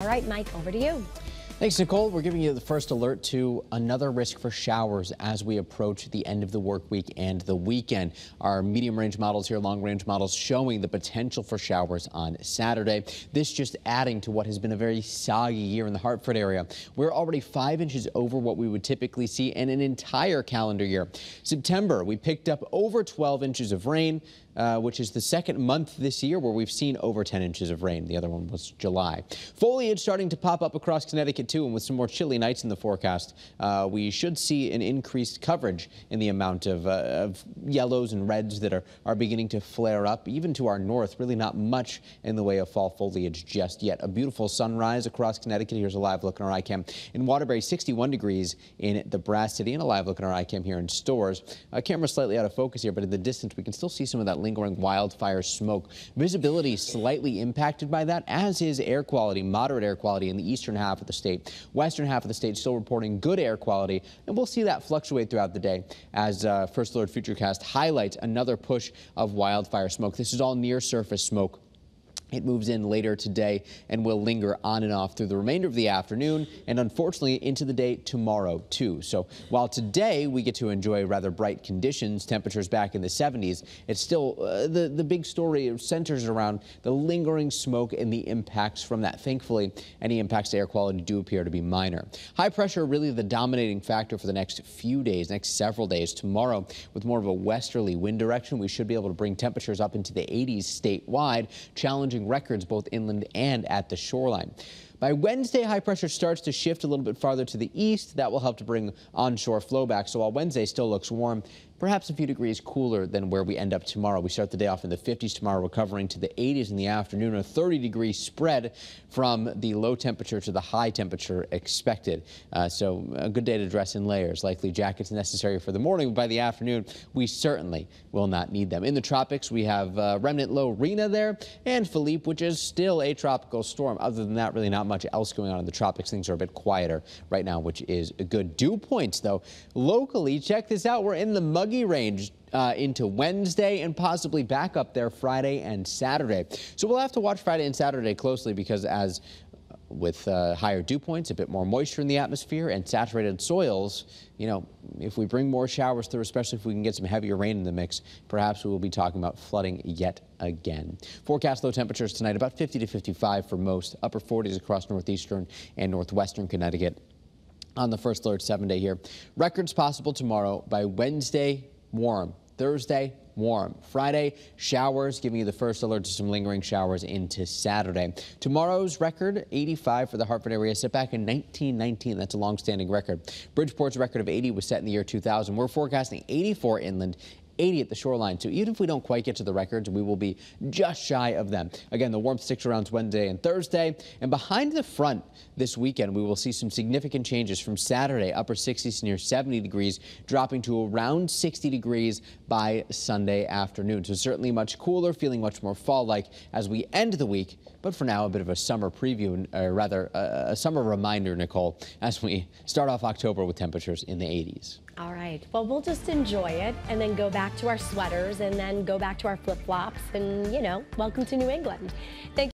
All right, Mike, over to you. Thanks, Nicole. We're giving you the first alert to another risk for showers as we approach the end of the work week and the weekend. Our medium range models here, long range models showing the potential for showers on Saturday. This just adding to what has been a very soggy year in the Hartford area. We're already five inches over what we would typically see in an entire calendar year. September, we picked up over 12 inches of rain. Uh, which is the second month this year where we've seen over 10 inches of rain. The other one was July. Foliage starting to pop up across Connecticut and with some more chilly nights in the forecast, uh, we should see an increased coverage in the amount of, uh, of, yellows and reds that are, are beginning to flare up, even to our north. Really not much in the way of fall foliage just yet. A beautiful sunrise across Connecticut. Here's a live look in our iCam. In Waterbury, 61 degrees in the Brass City, and a live look in our iCam here in Storrs. Uh, camera slightly out of focus here, but in the distance, we can still see some of that lingering wildfire smoke. Visibility slightly impacted by that, as is air quality, moderate air quality in the eastern half of the state. Western half of the state still reporting good air quality, and we'll see that fluctuate throughout the day. As uh, First Alert Futurecast highlights another push of wildfire smoke. This is all near surface smoke it moves in later today and will linger on and off through the remainder of the afternoon and unfortunately into the day tomorrow too. So while today we get to enjoy rather bright conditions, temperatures back in the 70s, it's still uh, the, the big story centers around the lingering smoke and the impacts from that. Thankfully, any impacts to air quality do appear to be minor. High pressure really the dominating factor for the next few days, next several days. Tomorrow with more of a westerly wind direction, we should be able to bring temperatures up into the 80s statewide, challenging records both inland and at the shoreline. By Wednesday, high pressure starts to shift a little bit farther to the east. That will help to bring onshore flow back. So while Wednesday still looks warm, perhaps a few degrees cooler than where we end up tomorrow. We start the day off in the 50s tomorrow, recovering to the 80s in the afternoon, a 30 degree spread from the low temperature to the high temperature expected. Uh, so a good day to dress in layers, likely jackets necessary for the morning. But by the afternoon, we certainly will not need them. In the tropics, we have uh, remnant low Rina there and Philippe, which is still a tropical storm. Other than that, really not much else going on in the tropics. Things are a bit quieter right now, which is a good. Dew points, though, locally, check this out. We're in the muggy range uh, into Wednesday and possibly back up there Friday and Saturday. So we'll have to watch Friday and Saturday closely because as with uh, higher dew points, a bit more moisture in the atmosphere, and saturated soils, you know, if we bring more showers through, especially if we can get some heavier rain in the mix, perhaps we will be talking about flooding yet again. Forecast low temperatures tonight, about 50 to 55 for most, upper 40s across northeastern and northwestern Connecticut on the first alert seven day here. Records possible tomorrow by Wednesday, warm. Thursday, warm. Friday, showers, giving you the first alert to some lingering showers into Saturday. Tomorrow's record, 85 for the Hartford area, set back in 1919. That's a long-standing record. Bridgeport's record of 80 was set in the year 2000. We're forecasting 84 inland 80 at the shoreline. So even if we don't quite get to the records, we will be just shy of them. Again, the warmth sticks around Wednesday and Thursday. And behind the front this weekend, we will see some significant changes from Saturday, upper 60s near 70 degrees, dropping to around 60 degrees by Sunday afternoon. So certainly much cooler, feeling much more fall-like as we end the week. But for now, a bit of a summer preview, or rather a, a summer reminder, Nicole, as we start off October with temperatures in the 80s. All right. Well, we'll just enjoy it and then go back to our sweaters and then go back to our flip flops and, you know, welcome to New England. Thank